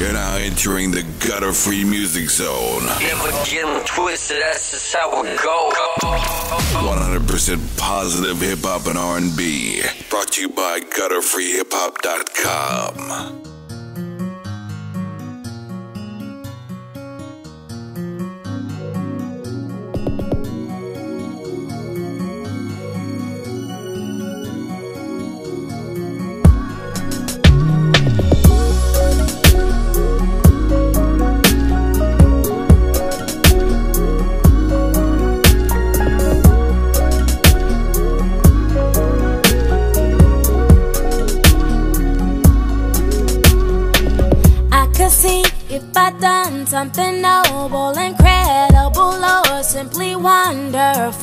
You're now entering the gutter free music zone. Never getting twisted, that's just how we go. 100% positive hip hop and R&B. Brought to you by gutterfreehiphop.com.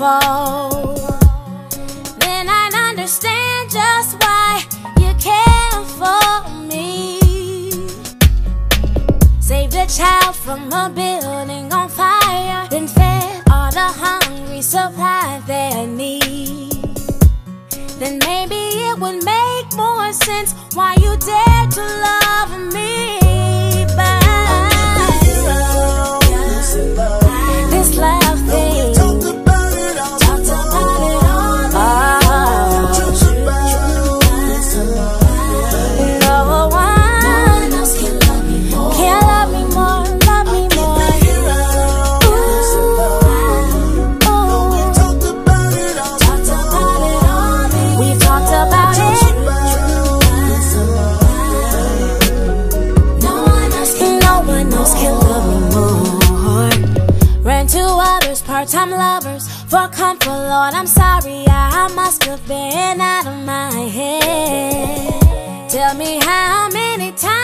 wall. Well, Lord, I'm sorry, I must have been out of my head. Tell me how many times.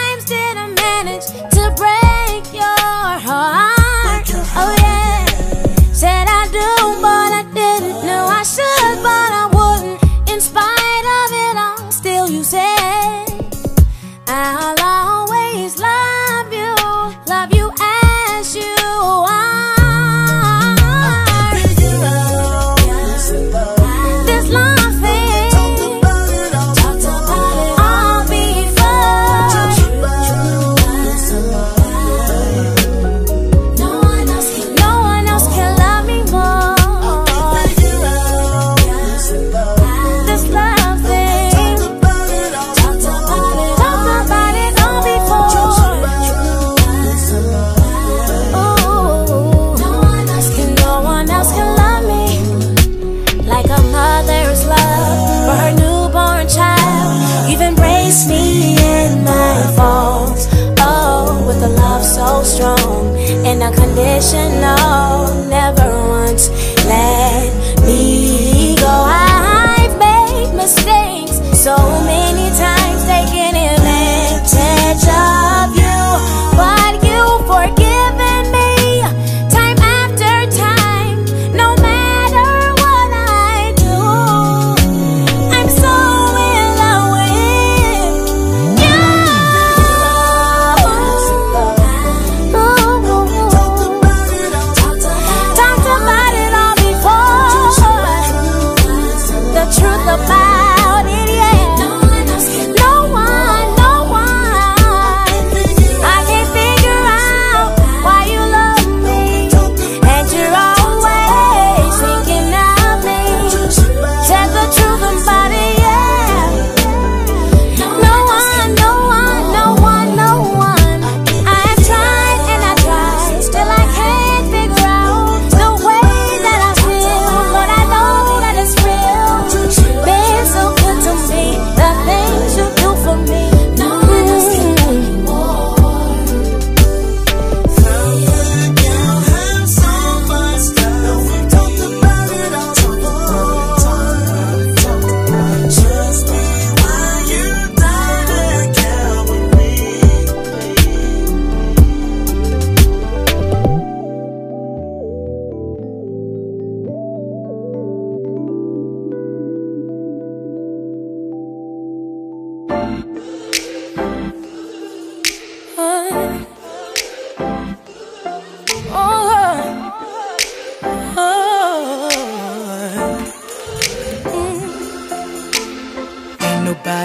so many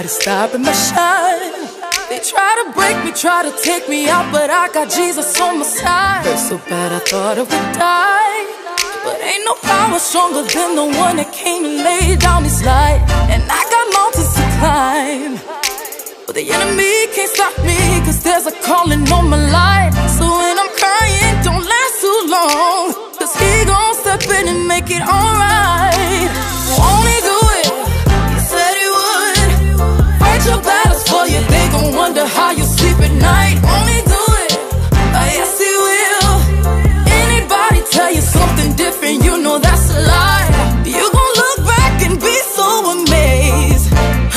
stopping my shine. They try to break me, try to take me out, but I got Jesus on my side. Hurt so bad I thought I would die. But ain't no power stronger than the one that came and laid down his life. And I got mountains to climb. But the enemy can't stop me, cause there's a calling on my life. So when I'm crying, don't last too long. Cause he gon' step in and make it alright. and you know that's a lie. You gon' look back and be so amazed.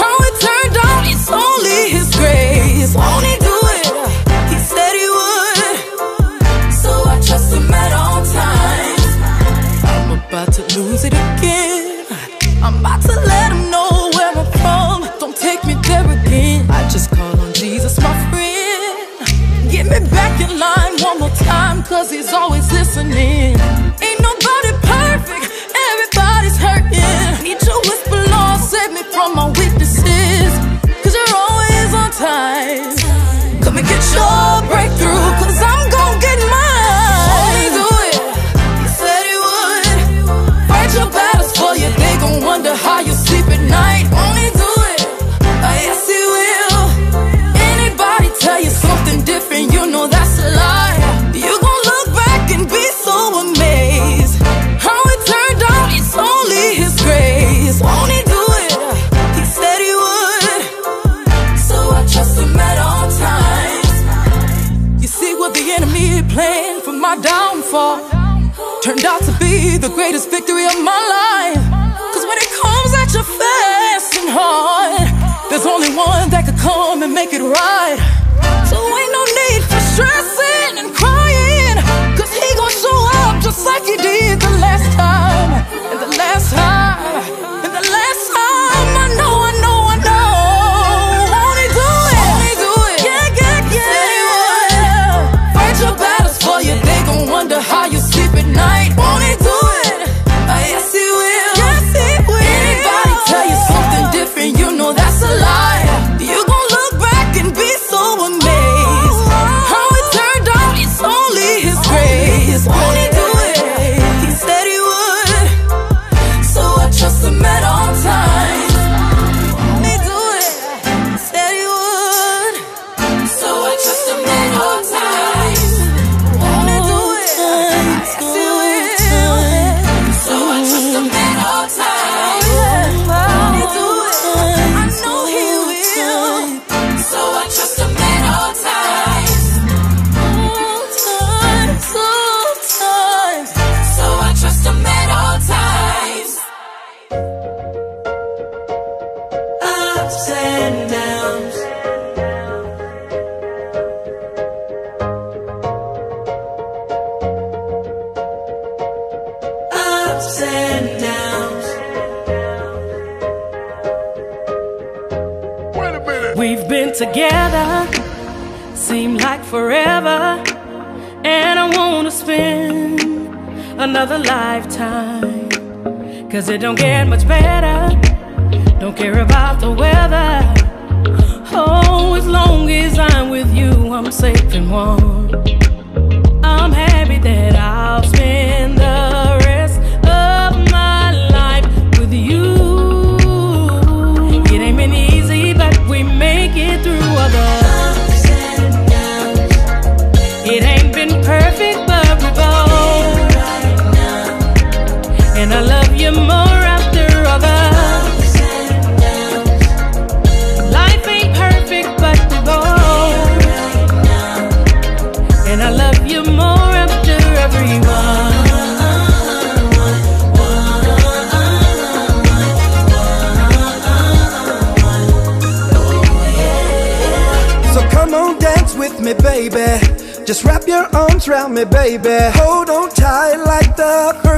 How it turned out, it's only his grace. Won't he do it? He said he would. So I trust him at all times. I'm about to lose it again. I'm about to let him know where I'm from. Don't take me there again. I just call on Jesus, my friend. Get me back in line one more time, cause he's always.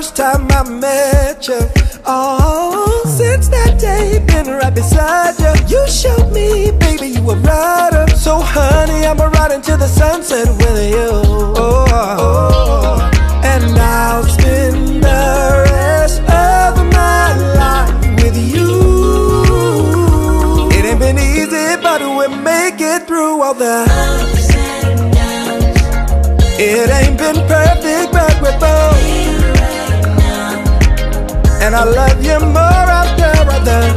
first time I met you. Oh, since that day, been right beside you. You showed me, baby, you were rider. So, honey, I'ma ride into the sunset with you. Oh, oh, and I'll spend the rest of my life with you. It ain't been easy, but we'll make it through all the ups and downs. It ain't been perfect. And I love you more out there, out there.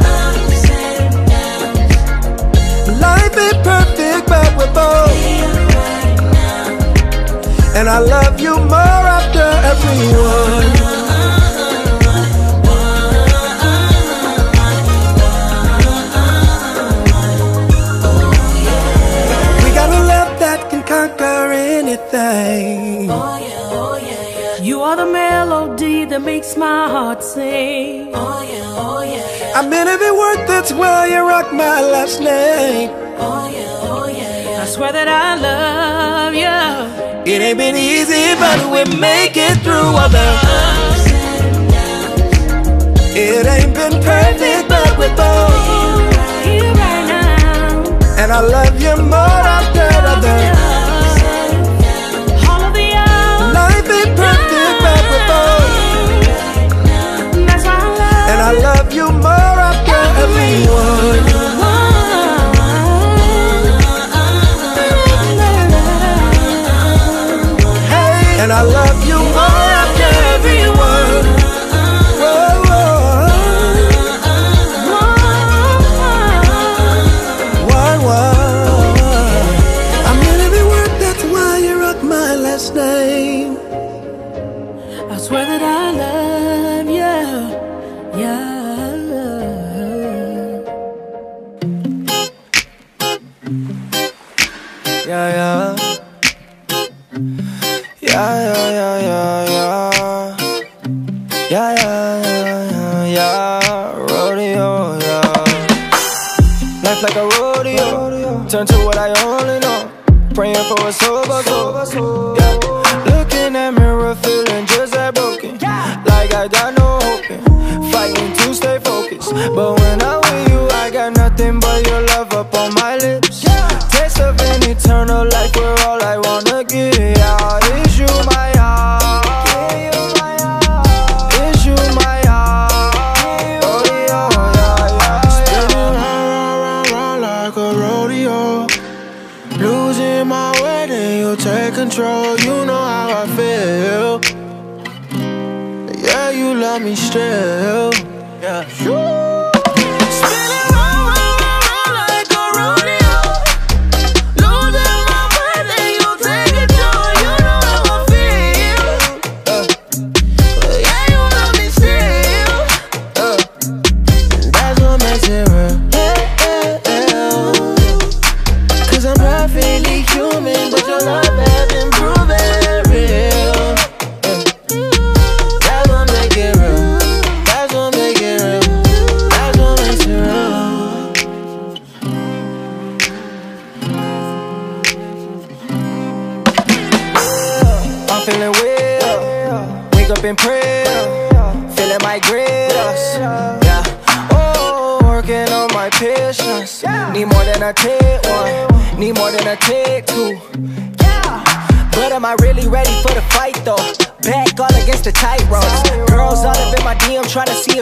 Life ain't perfect, but we're both. And I love you more after everyone. makes my heart sing. Oh yeah, oh yeah. I mean every word, that's why you rock my last name. Oh yeah, oh yeah. I swear that I love you. It ain't been easy, but we make it through all the ups. It ain't been perfect, but we're both here right now. And I love you more after the. heavenly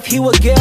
he would get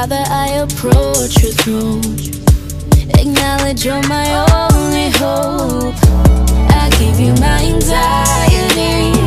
Father, I approach your throne. Acknowledge you're my only hope. I give you my anxiety and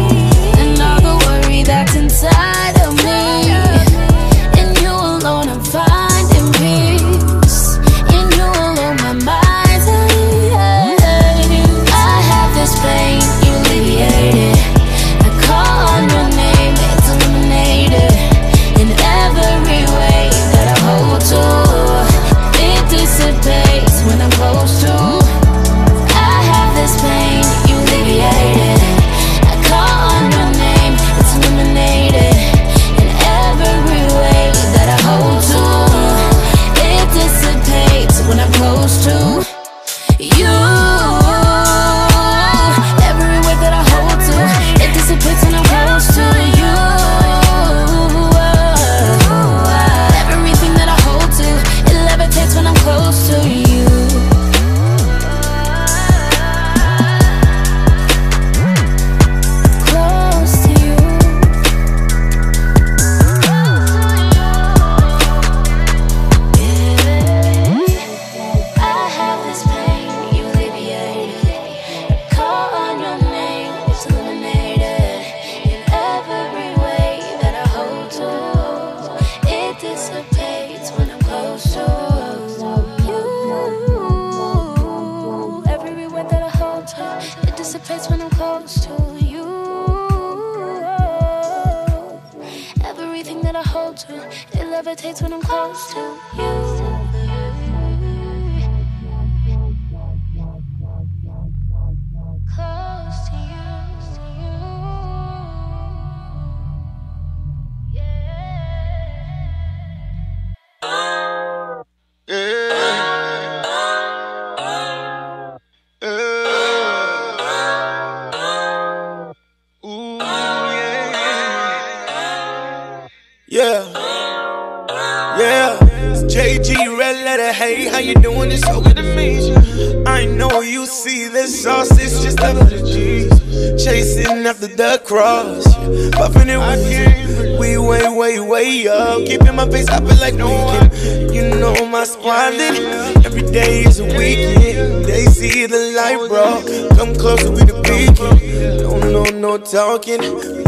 after the cross. Yeah. It with We way, way, way up. Keeping my face up like no one. You know my squad lit. Every day is a weekend. They see the light, bro. Come closer, we the beacon. No, no, no talking.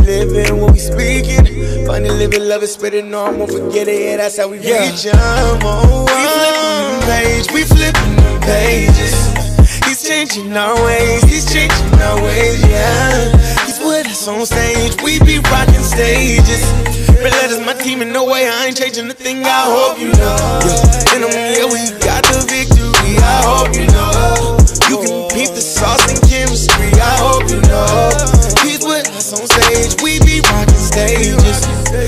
Living what we speaking. Funny living, love it, spread it, no, I won't forget it. Yeah, that's how we reach them. Oh, we oh. flipping the page, we flipping the pages. He's changing our ways, he's changing our ways, yeah. He's with us on stage, we be rocking stages. Red letters, my team, and no way I ain't changing the thing. I hope you know. Yeah. And I'm here, we got the victory. I hope you know. You can peep the sauce and chemistry. I hope you know. He's with us on stage, we be rocking stages.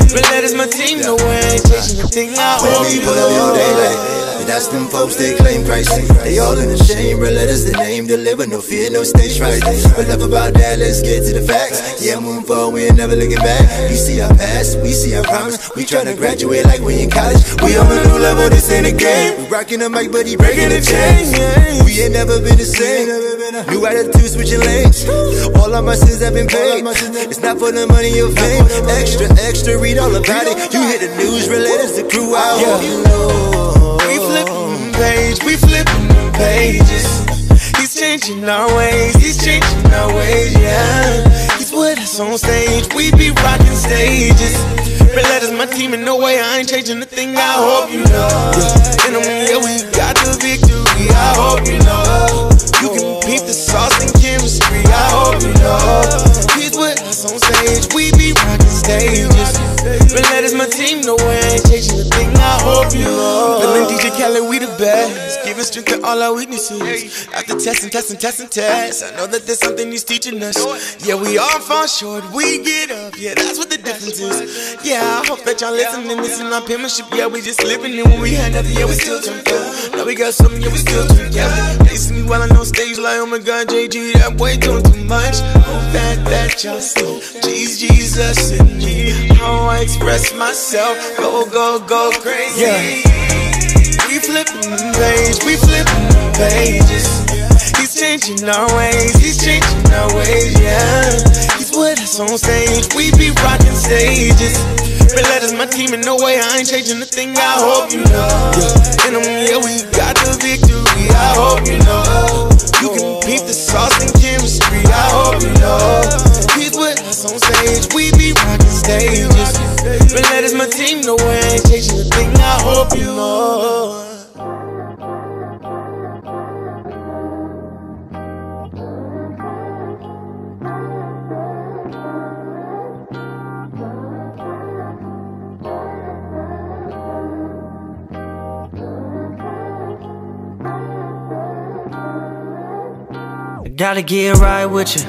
Red letters, my team, no way I ain't changing the thing. I hope you people love you, they know. That's them folks, they claim pricing. They all in the shame, bro. Let us the name, deliver, no fear, no stage fright. But enough about that, let's get to the facts. Yeah, moving forward, we ain't never looking back. You see our past, we see our promise. We try to graduate like we in college. We on a new level, this ain't a game. We rocking the mic, but he breaking the chain. We ain't never been the same. New attitude, switching lanes. All of my sins have been paid. It's not for the money or fame. Extra, extra, read all about it. You hit the news, related is the crew. I hope you know. We oh. flipping page, we flipping pages. He's changing our ways, he's changing our ways, yeah. He's with us on stage, we be rocking stages. Red letters, my team, and no way I ain't changing a thing. I hope you know. And on yeah, we got the victory. I hope you know. You can peep the sauce and chemistry. I hope you know. He's with us on stage, we be rocking stages. Red letters, my team, no way I ain't changing a thing. I hope you know. Feeling DJ Khaled, we the best. Giving strength to all our weaknesses. After testing, testing, testing, tests, I know that there's something he's teaching us. Yeah, we all fall short, we get up. Yeah, that's what the difference is. Yeah, I hope that y'all listening, and missing our penmanship. Yeah, we just living it when we had nothing. Yeah, we still up. Now we got something, yeah, we still together. They see me while I'm on stage, like, oh my god, JG, that boy doing too much. Hope that, that y'all see. Jeez, Jesus in me. How I express myself. Go, go, go crazy. Yeah. We flipping page, we flipping pages. He's changing our ways, he's changing our ways, yeah. He's with us on stage, we be rocking stages. Red letters, my team, and no way I ain't changing a thing. I hope you know. Yeah. And yeah, we got the victory. I hope you know. You can peep the sauce and chemistry. I hope you know. He's with us on stage, we be rocking stages. Red letters, my team, no way I ain't changing a thing. I hope you know. Gotta get right with you.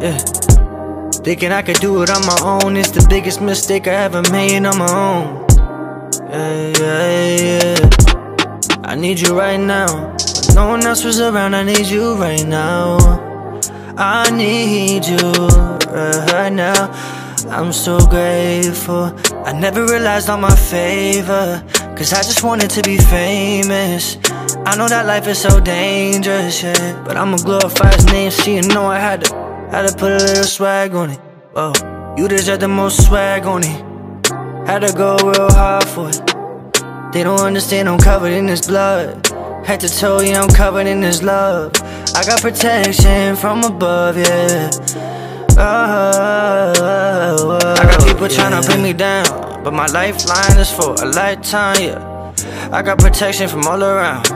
Yeah. Thinking I could do it on my own is the biggest mistake I ever made on my own. Yeah, yeah, yeah. I need you right now. When no one else was around, I need you right now. I need you right now. I'm so grateful. I never realized all my favor. Cause I just wanted to be famous. I know that life is so dangerous, yeah. But I'ma glorify his name, so you know I had to, had to put a little swag on it. Whoa, you deserve the most swag on it. Had to go real hard for it. They don't understand I'm covered in this blood. Head to toe, yeah, I'm covered in this love. I got protection from above, yeah. Oh, oh, oh, I got people trying to bring me down, but my lifeline is for a lifetime, yeah. I got protection from all around.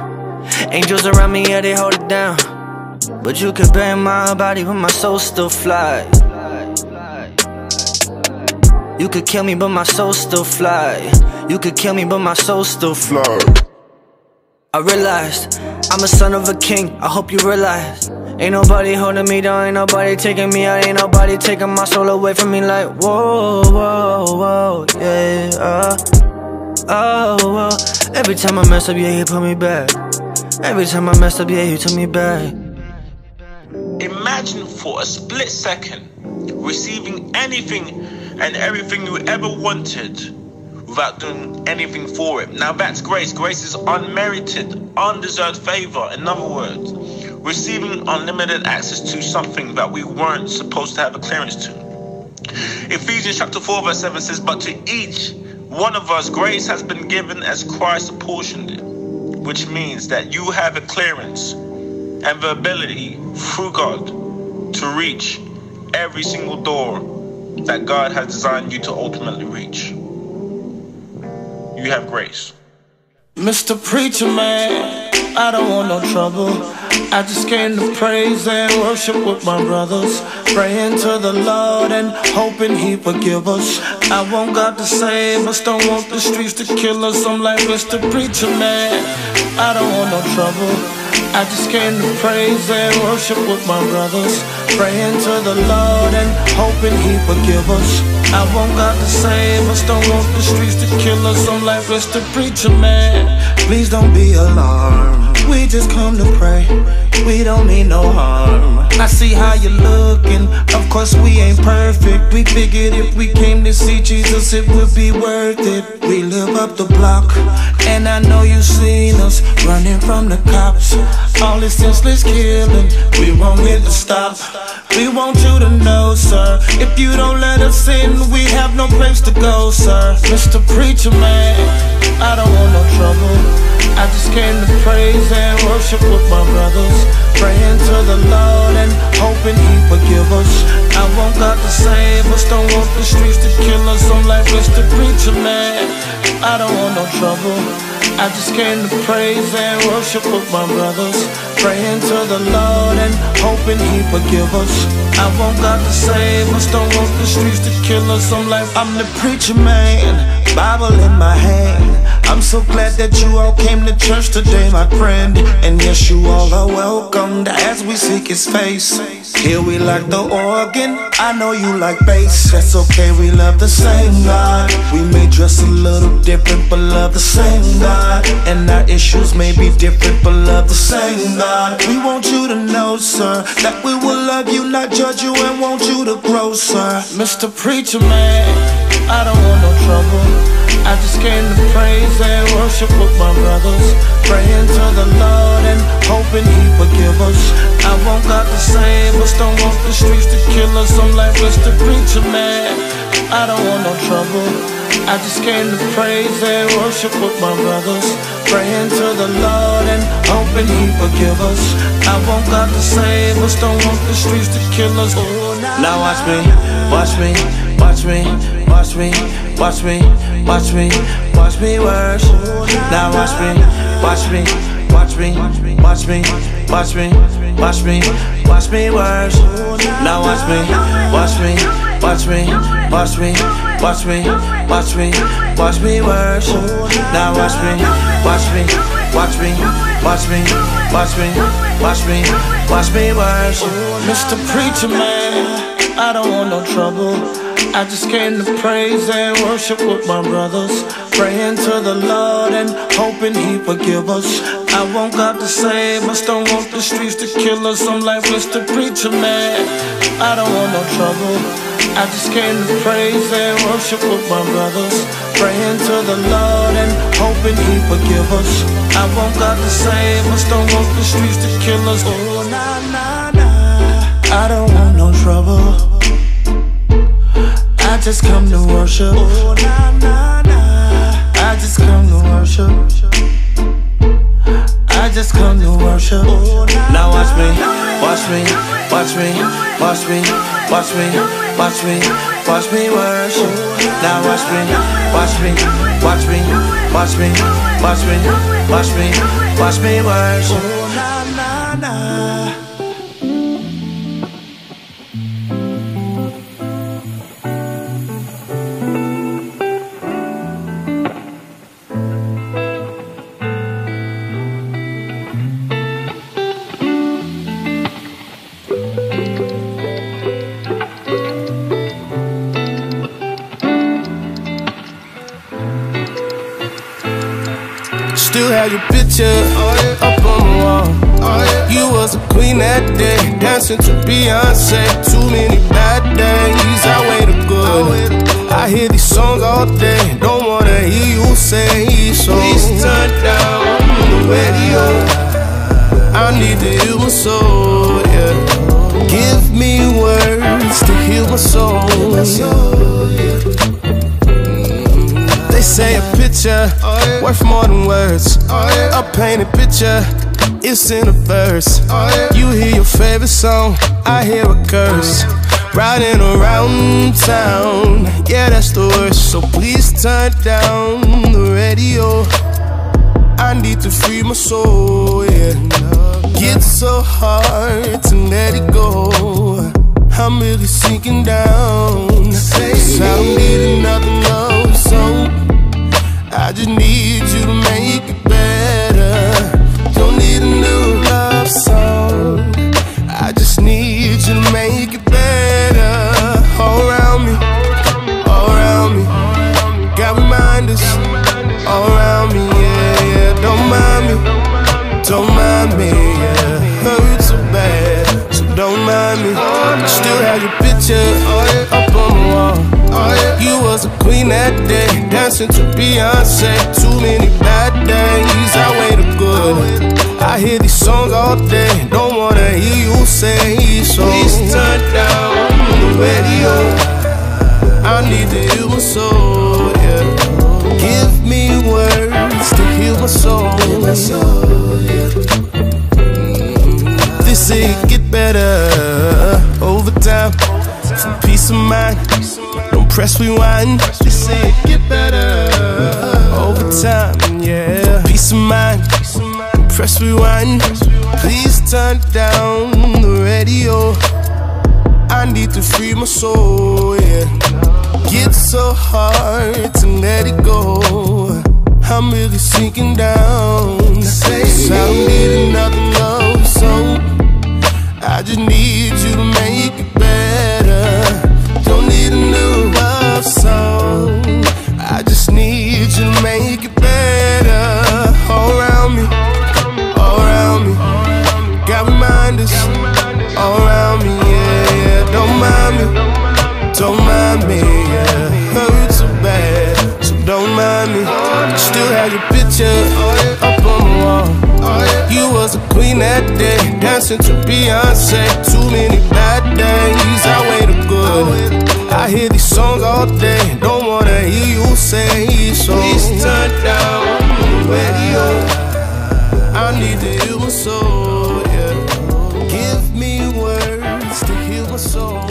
Angels around me, yeah, they hold it down. But you could bend my body, but my soul still fly. You could kill me, but my soul still fly. You could kill me, but my soul still fly. I realized I'm a son of a king. I hope you realize. Ain't nobody holding me down, ain't nobody taking me out, ain't nobody taking my soul away from me. Like whoa, whoa, whoa, yeah. Uh, oh, whoa. Every time I mess up, yeah, you put me back. Every time I mess up, yeah, you took me back. Imagine for a split second receiving anything and everything you ever wanted without doing anything for it. Now that's grace. Grace is unmerited, undeserved favor. In other words, receiving unlimited access to something that we weren't supposed to have a clearance to. Ephesians chapter 4, verse 7 says, But to each one of us grace has been given as Christ apportioned it, which means that you have a clearance and the ability through God to reach every single door that God has designed you to ultimately reach. You have grace. Mr. Preacher Man, I don't want no trouble. I just came to praise and worship with my brothers. Praying to the Lord and hoping He forgive us. I want God to save us, don't want the streets to kill us. I'm like Mr. Preacher Man, I don't want no trouble. I just came to praise and worship with my brothers. Praying to the Lord and hoping He forgive us. I want God to save us, don't want the streets to kill us. I'm like Mr. Preacher Man, please don't be alarmed. We just come to pray, we don't mean no harm. I see how you're looking, of course we ain't perfect. We figured if we came to see Jesus, it would be worth it. We live up the block, and I know you seen us running from the cops. All this senseless killing, we won't let it stop. We want you to know, sir. If you don't let us in, we have no place to go, sir. Mr. Preacher Man, I don't want no trouble. I just came to praise and worship with my brothers. Praying to the Lord and hoping He forgive us. I want God to save us, don't want the streets to kill us. I'm like Mr. Preacher Man, I don't want no trouble. I just came to praise and worship with my brothers. Praying to the Lord and hoping He forgive us. I want God to save us, don't want the streets to kill us. I'm like, I'm the preacher man, Bible in my hand. I'm so glad that you all came to church today, my friend. And yes, you all are welcomed as we seek His face. Here we like the organ, I know you like bass. That's okay, we love the same God. We may dress a little different, but love the same God. And our issues may be different, but love the same God. We want you to know, sir, that we will love you, not judge you, and want you to grow, sir. Mr. Preacher Man, I don't want no trouble. I just came to praise and worship with my brothers. Praying to the Lord and hoping He forgive us. I want God to save us, don't want the streets to kill us. I'm like Mr. Preacher Man, I don't want no trouble. I just came to praise and worship with my brothers. Praying to the Lord and hoping He forgive us. I want God to save us, don't want the streets to kill us. Now watch me, watch me, watch me, watch me, watch me, watch me, watch me worship. Now watch me, watch me, watch me, watch me, watch me, watch me, watch me worship. Now watch me, watch me, watch me, watch me, watch me, watch me, watch me worship. Now watch me, watch me, watch me, watch me, watch me, watch me, watch me worship. Mr. Preacher Man. I don't want no trouble. I just came to praise and worship with my brothers. Praying to the Lord and hoping He forgive us. I want God to save us, don't want the streets to kill us. I'm like Mr. Preacher Man. I don't want no trouble. I just came to praise and worship with my brothers. Praying to the Lord and hoping He forgive us. I want God to save us, don't want the streets to kill us. Oh, nah, nah, nah. I don't want no trouble. I just come to worship. I just come to worship. I just come to worship. Now watch me, watch me, watch me, watch me, watch me, watch me, watch me worship. Now watch me, watch me, watch me, watch me, watch me, watch me, watch me worship. You was a queen that day, dancing to Beyonce. Too many bad days, I waited good. I hear these songs all day, don't wanna hear you say so. Please turn down the radio. I need to heal my soul, yeah. Give me words to heal my soul. They say a picture oh, worth more than words. Oh, a painted picture, it's in a verse. You hear your favorite song, I hear a curse. Riding around town, yeah, that's the worst. So please turn down the radio. I need to free my soul, yeah. Gets so hard to let it go. I'm really sinking down. Cause I don't need another love song. I just need you to make it need a new love song. I just need you to make it was a queen that day, dancing to Beyonce. Too many bad days, I wait waited good. I hear these songs all day, don't wanna hear you say so. Please turn down the radio. I need to hear my soul, yeah. Give me words to heal my soul. This it get better over time. For peace of mind, press rewind. This it get better over time, yeah. Peace of mind, press rewind. Please turn down the radio. I need to free my soul, yeah. Gets so hard to let it go. I'm really sinking down. Cause I don't need another love song. I just need you to make it love song. I just need you to make it better. All around me, all around me. Got reminders all around me, yeah, yeah. Don't mind me, don't mind me, yeah. Hurt so bad, so don't mind me. Still have your picture a queen that day, dancing to Beyonce. Too many bad days, I waited good. I hear these songs all day, don't wanna hear you say so. Please turn down the radio. I need to hear my soul, yeah. Give me words to heal my soul.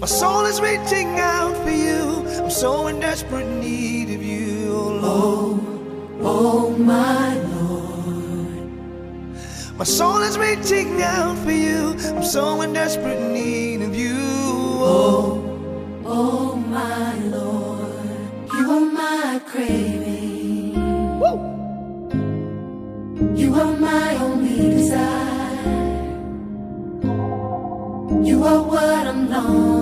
My soul is reaching out for you. I'm so in desperate need of you, oh Lord. Oh, my Lord. My soul is reaching out for you. I'm so in desperate need of you, oh. Oh, my Lord, you are my craving. You are my only desire. You are what I'm longing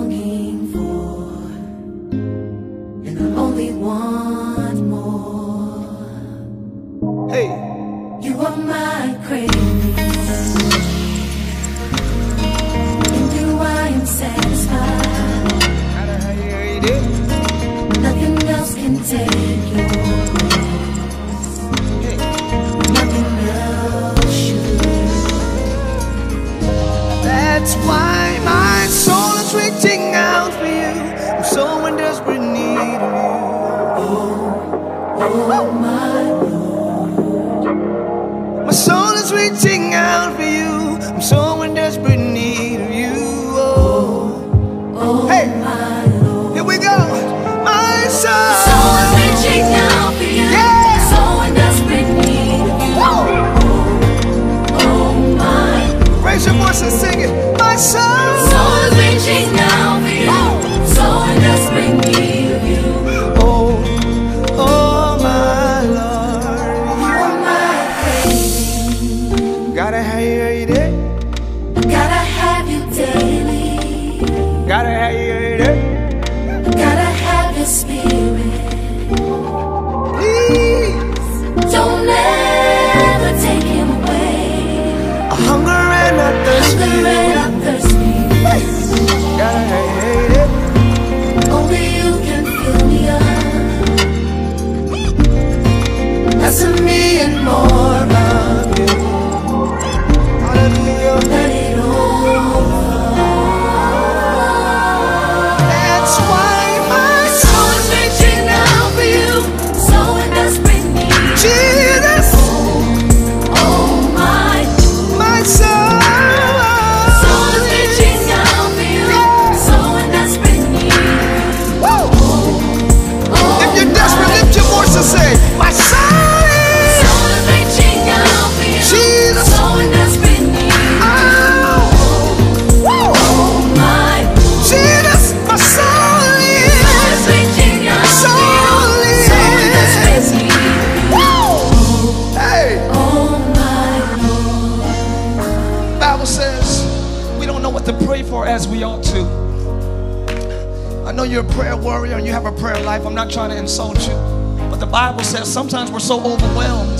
sometimes we're so overwhelmed,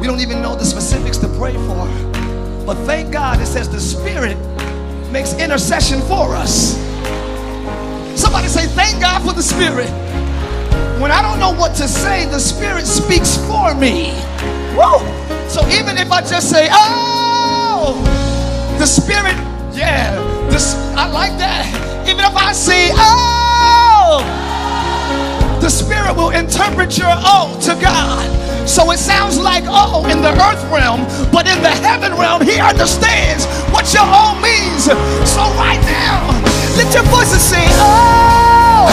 we don't even know the specifics to pray for. But thank God it says the Spirit makes intercession for us. Somebody say, Thank God for the Spirit. when I don't know what to say, the Spirit speaks for me. Woo! So even if I just say, oh, the Spirit, yeah, this, I like that. Even if I say, oh, the Spirit will interpret your oh to God. So it sounds like oh in the earth realm, but in the heaven realm, He understands what your oh means. So right now, lift your voice and say, oh,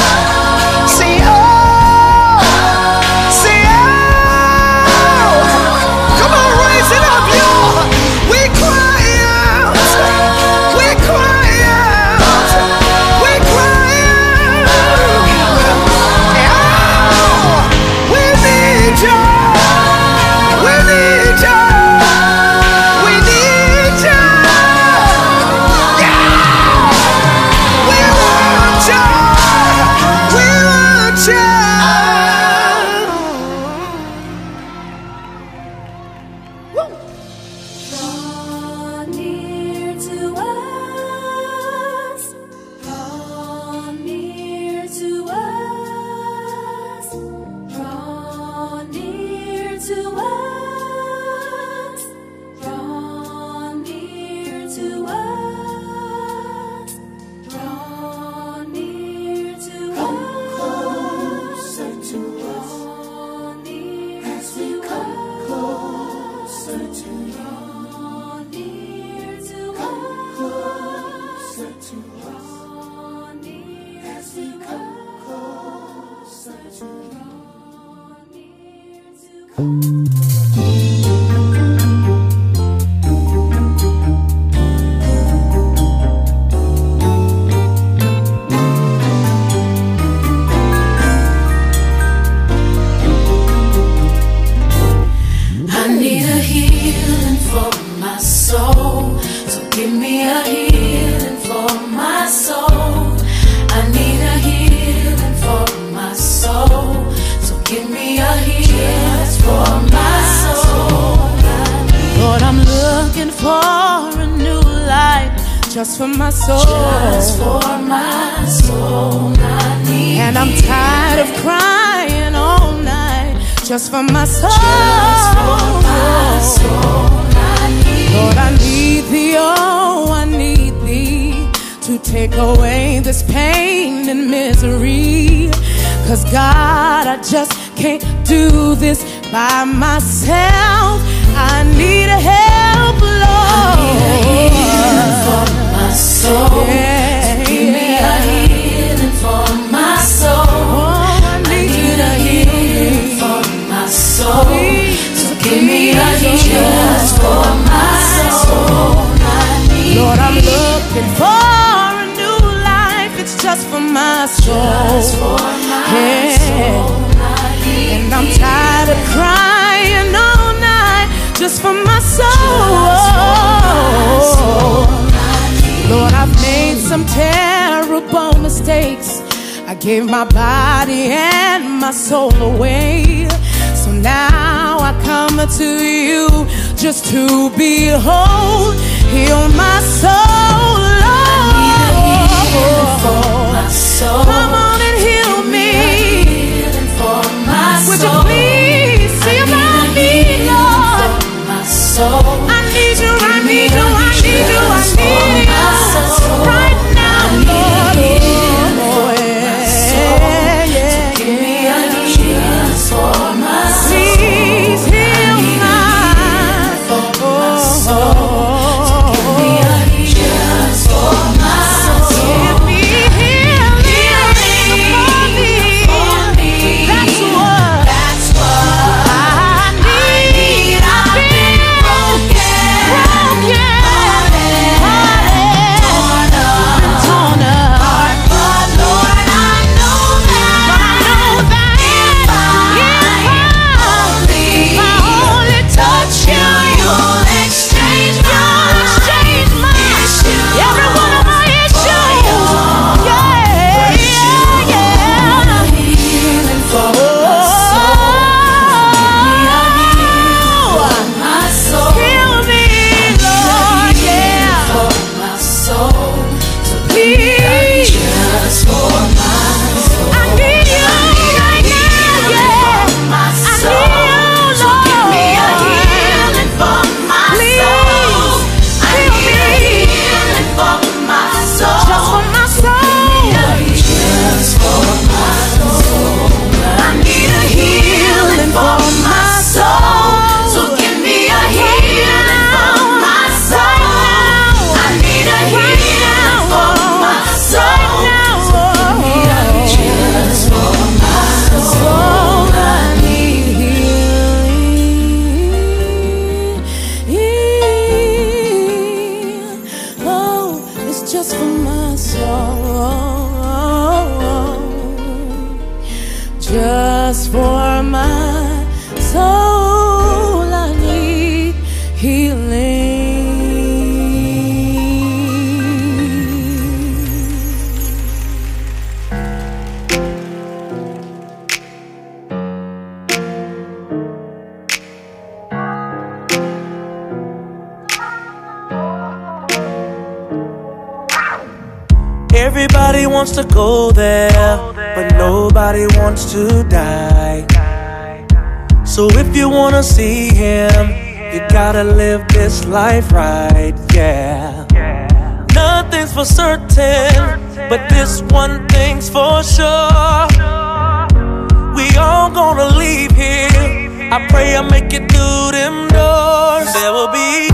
say oh, just can't do this by myself. I need a help, Lord. for my soul. Yeah, So give me a healing for my soul. Oh, I I need need a healing for my soul. So give me a healing for my soul. Lord, I'm looking for a new life. It's just for my soul. Just for my Yeah. soul. I need And I'm tired of crying all night just for my soul. Lord, I've made some terrible mistakes. I gave my body and my soul away. So now I come to you just to be whole. Heal my soul, Lord. my soul. Come on Would you please see about me, Lord? my soul. Life right, yeah. Nothing's for certain, but this one thing's for sure. We all gonna leave here. I pray I make it through them doors. There will be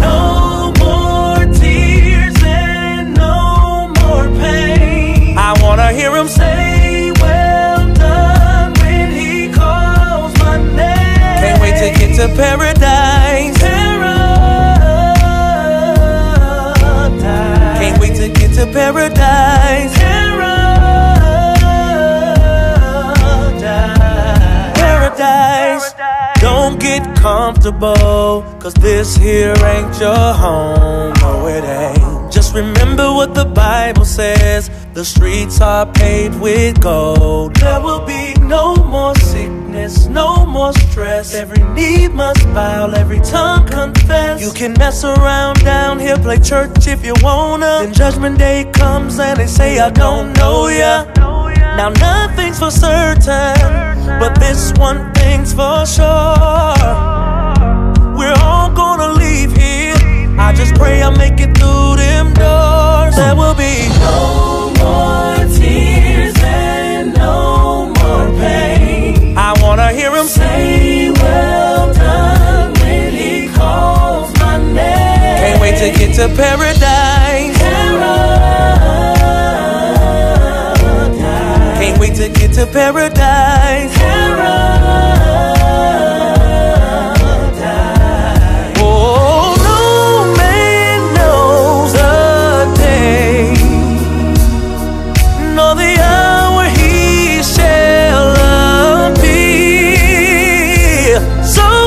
comfortable, cause this here ain't your home. No, it ain't. Just remember what the Bible says the streets are paved with gold. There will be no more sickness, no more stress. Every knee must bow, every tongue confess. You can mess around down here, play church if you wanna. Then judgment day comes and they say, I don't know ya. Now nothing's for certain, but this one thing's for sure. We're all gonna leave here. I just pray I make it through them doors. There will be no more tears and no more pain. I wanna hear him say, Well done when he calls my name. Can't wait to get to paradise. Can't wait to get to paradise.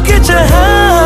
So get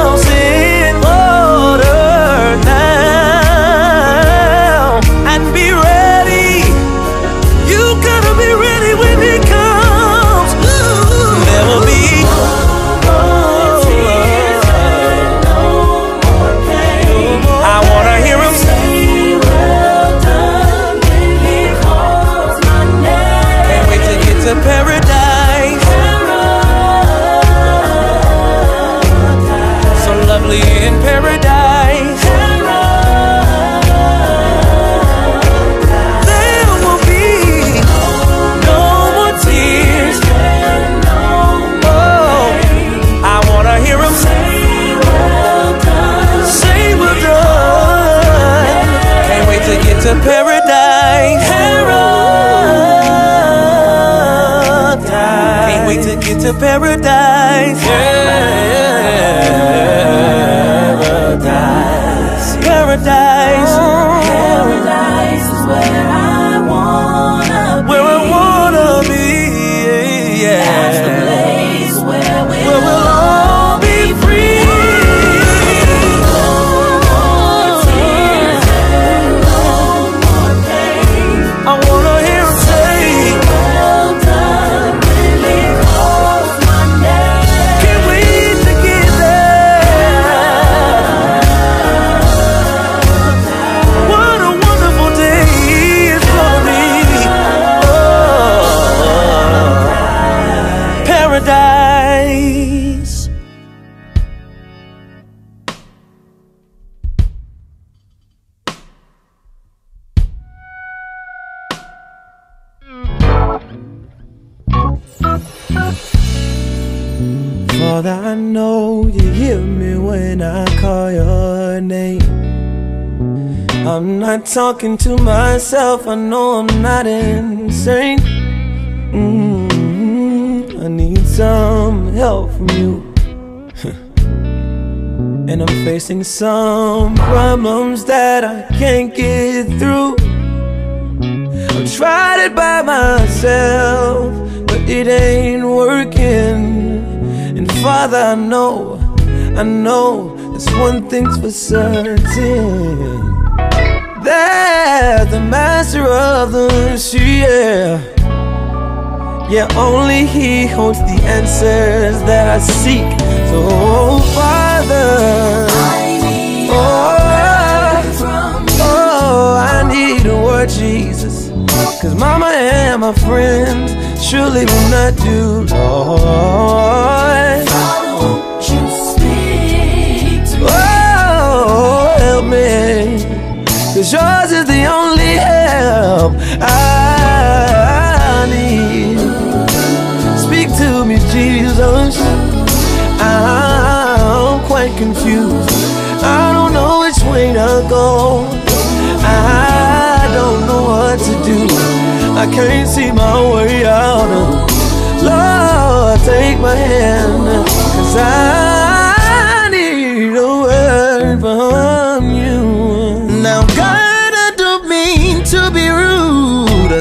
talking to myself, I know I'm not insane. Mm, I need some help from you. and I'm facing some problems that I can't get through. I tried it by myself, but it ain't working. And Father, I know, I know, it's one thing's for certain. That the master of the sea, yeah. Yeah, only he holds the answers that I seek. So, oh, Father, oh, oh, I need a word, Jesus. Cause Mama and my friends surely will not do, Lord. Won't you speak to me? Oh, help me. Cause yours is the only help I need. Speak to me, Jesus. I'm quite confused. I don't know which way to go. I don't know what to do. I can't see my way out. Lord, take my hand. Cause I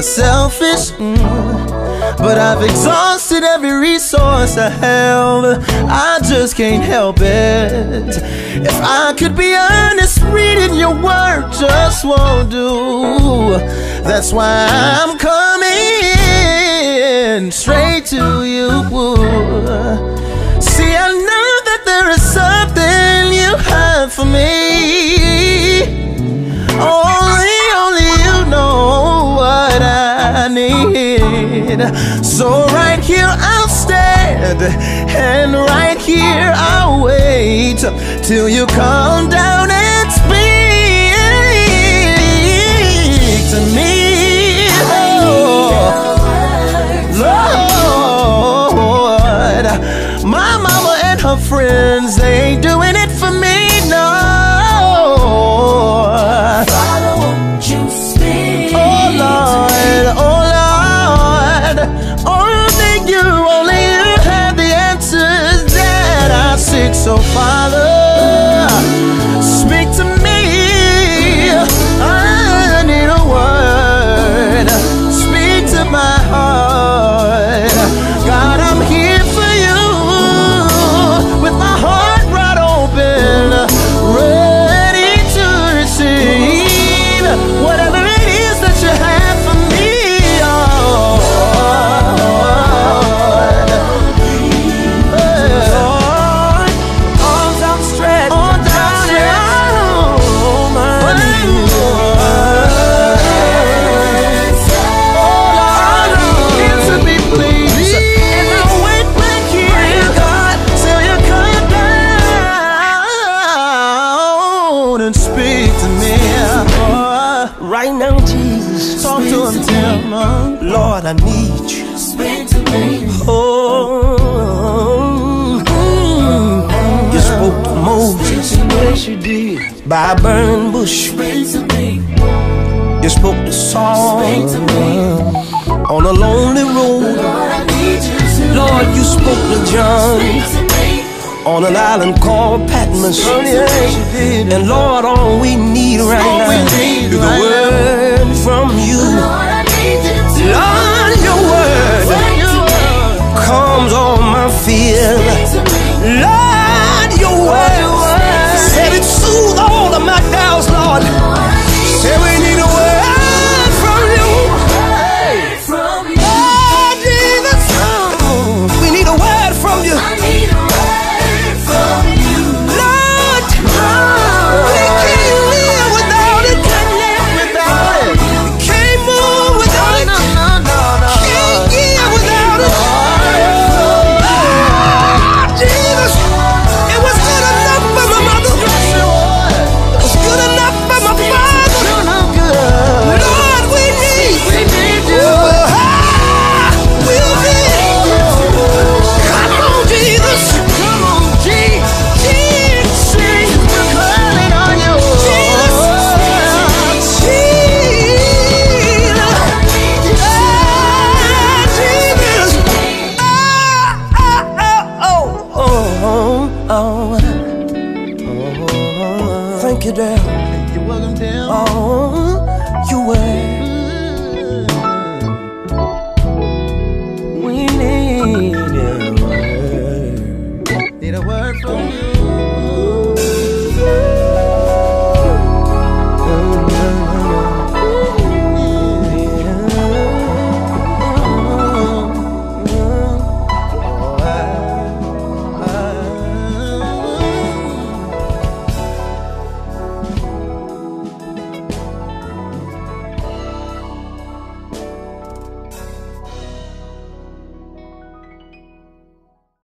selfish, mm, but I've exhausted every resource I have. I just can't help it. If I could be honest, reading your word just won't do. That's why I'm coming straight to you. See, I know that there is something you have for me. Need. So right here I'll stand, and right here I'll wait till you come down and speak to me. Oh, Lord, my mama and her friends they And Lord, all we